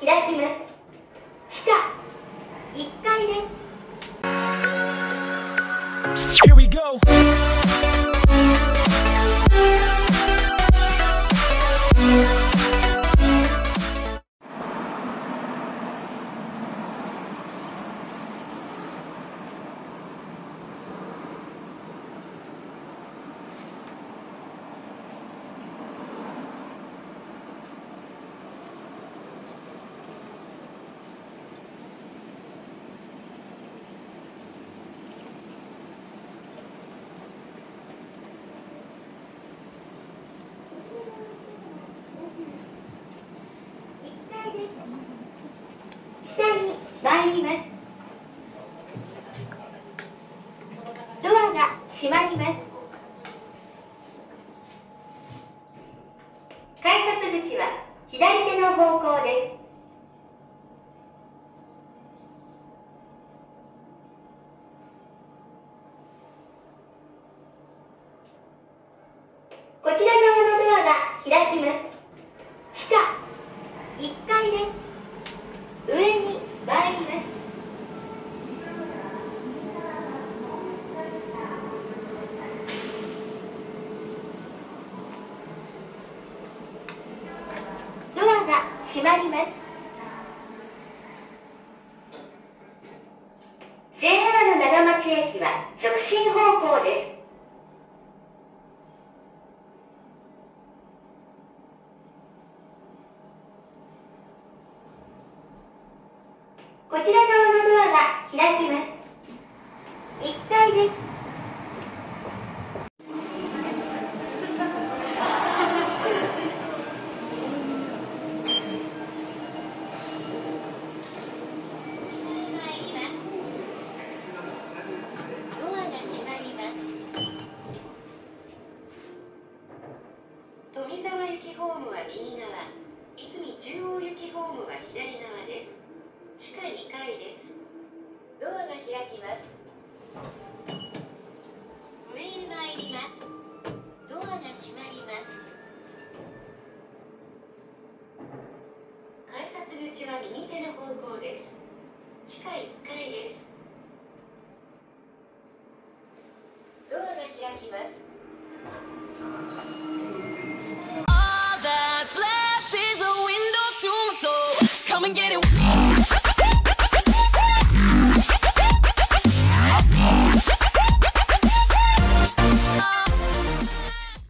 開きます。地下1階です。ります。ドアが閉まります。改札口は左手の方向です。こちら側のドアが開きます。地下1階です。上に参ります。ドアが閉まります。JR 長町駅は直進方向です。こちら側のドアが開きます。1階です。ドアが閉まります。富沢行きホームは右側、泉中央行きホームは左側です。地下2階です。ドアが開きます。上へ参ります。ドアが閉まります。改札口は右手の方向です。地下1階です。and get it.